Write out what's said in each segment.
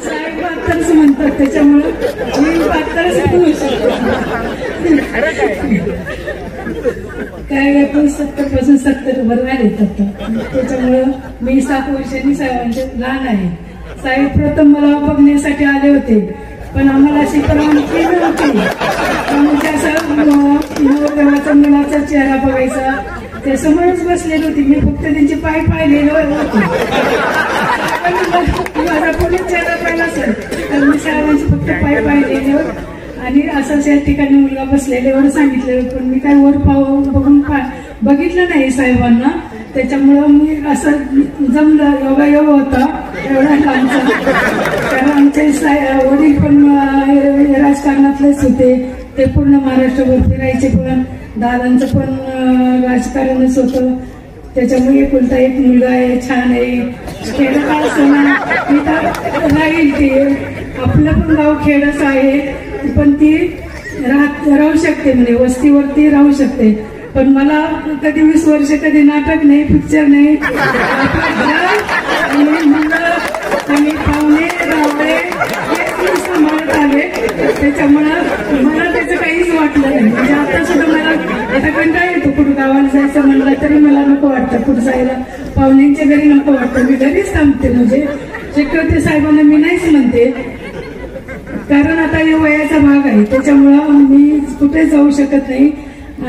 साहेब पात्र म्हणतात त्याच्यामुळं मी बहात्तरच होऊ शकतो काय आपण सत्तरपासून सत्तर वर येतात त्याच्यामुळं मी सात वर्षांनी साहेबांचे लहान आहे साहेब प्रथम मला बघण्यासाठी आले होते पण आम्हाला अशी परवानगी नव्हती म्हणजे असं नवरदेवाचा मुलाचा चेहरा बघायचा ते समोरच बसलेली होती. मी फक्त त्यांचे पाय पाहिलेले होते. माझा कोणी चेहरा पाहिला तर मी साहेबांचे फक्त पाय पाहिलेले होते. आणि असंच या ठिकाणी मुलगा बसलेल्यावर सांगितलं पण मी काय वर पाव बघून पा बघितलं नाही साहेबांना. त्याच्यामुळं मी असं जमलं योगा योग होता. एवढा लांबचा कारण आमचे साय वडील पण राजकारणातलेच होते. ते पूर्ण महाराष्ट्रभर फिरायचे पण. दादांचं पण राजकारणच होतं. त्याच्यामुळे एकुलता एक मुलगा आहे छान आहे. खेळ का मी तर राहील ते आपलं पण गाव खेडच आहे पण ती राहत राहू शकते म्हणजे वस्तीवरती राहू शकते. पण मला कधी वीस वर्ष कधी नाटक नाही पिक्चर नाही. आणि मुलं आणि पाहुणे रावळे हेच मी सांभाळत आले त्याच्यामुळं मला त्याचं काहीच वाटलं नाही म्हणजे आता सुद्धा मला आता कंटाळा येतो कुठं गावाला जायचं म्हणलं तरी मला नको वाटतं. कुठं जायला पाहुण्यांच्या घरी नको वाटतं. मी घरीच थांबते म्हणजे. शक्यतो साहेबांना मी नाहीच म्हणते. कारण आता या वयाचा भाग आहे. त्याच्यामुळं मी कुठे जाऊ शकत नाही.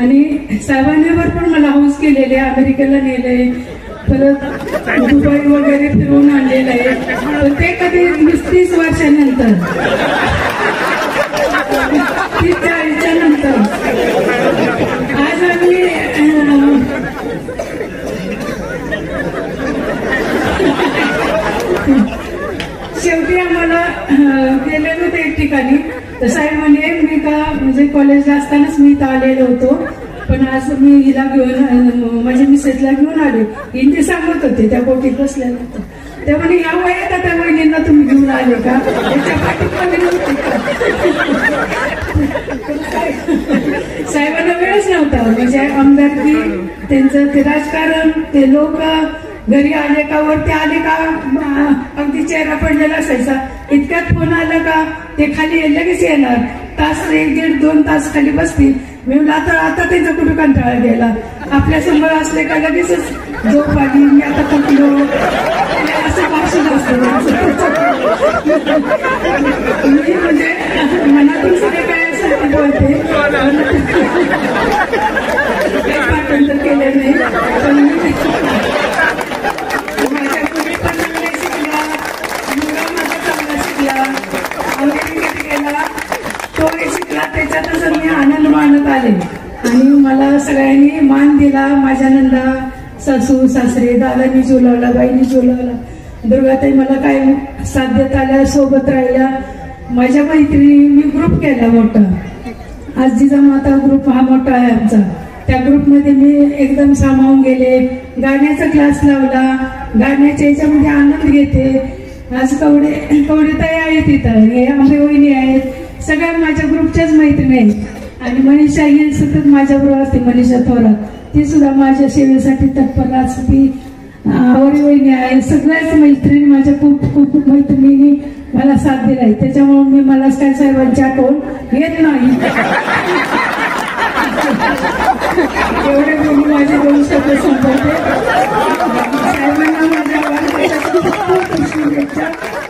आणि साहेबांवर पण मला हौस केलेले अमेरिकेला नेले. परत दुबई वगैरे फिरवून आणलेलं आहे. ते कधी वीस तीस वर्षानंतर. शेवटी आम्हाला गेलेलो ते एक ठिकाणी. तर साहेब म्हणजे मी का म्हणजे कॉलेजला असतानाच मी इथं आलेलो होतो. पण आज मी हिला घेऊन माझ्या मिसेसला घेऊन आले. हिंदी सांगत होते त्या बोटीत बसल्यानंतर ते म्हणे या वयात आता वहिनींना तुम्ही घेऊन आले का? त्याच्या नव्हते का? साहेबांना वेळच नव्हता. म्हणजे आमदारकी त्यांचं ते राजकारण ते लोक घरी आले का? वरती आले का? अगदी चेहरा पडलेला असायचा. इतक्यात फोन आला का? ते खाली लगेच येणार. तास एक दीड दोन तास खाली बसतील. मी आता आता त्यांचा कुठं कंटाळा गेला? आपल्यासमोर असले का लगेचच झोप आली. मी आता थकलो. असं भाषण असतं. मी म्हणजे मनातून सगळे काय असं ते बोलते काही पाठांतर केलं नाही पण मी माझ्या मुली पण चांगल्या शिकल्या मुलगा माझा चांगला शिकला अमेरिकेत गेला तोही शिकला त्याच्यातच मी आनंद मानत आले. आणि मला सगळ्यांनी मान दिला माझ्या नंदा सासू सासरे दादानी झुलवला बाईनी झुलवला दुर्गाताई मला काय साथ देत आल्या सोबत राहिल्या माझ्या मैत्रिणी मी ग्रुप केला मोठा. जिजा माता ग्रुप हा मोठा आहे आमचा. त्या ग्रुपमध्ये मी एकदम सामावून गेले. गाण्याचा क्लास लावला. गाण्याच्या याच्यामध्ये आनंद घेते. आज कवडे कवडेताई आहेत इथं. हे आंबे वहिनी सगळ्या माझ्या ग्रुपच्याच मैत्रिणी आहेत. आणि मनीषा ही सतत माझ्याबरोबर असते मनीषा थोरात. ती सुद्धा माझ्या सेवेसाठी तत्पर असते आवडी वहिनी आहे. सगळ्याच मैत्रिणी माझ्या खूप खूप मैत्रिणींनी मला साथ दिलाय त्याच्यामुळे मी मला काय साहेबांची आठवण येत नाही. एवढे बोलून माझे दोन शब्द संपवते. साहेबांना माझ्या खूप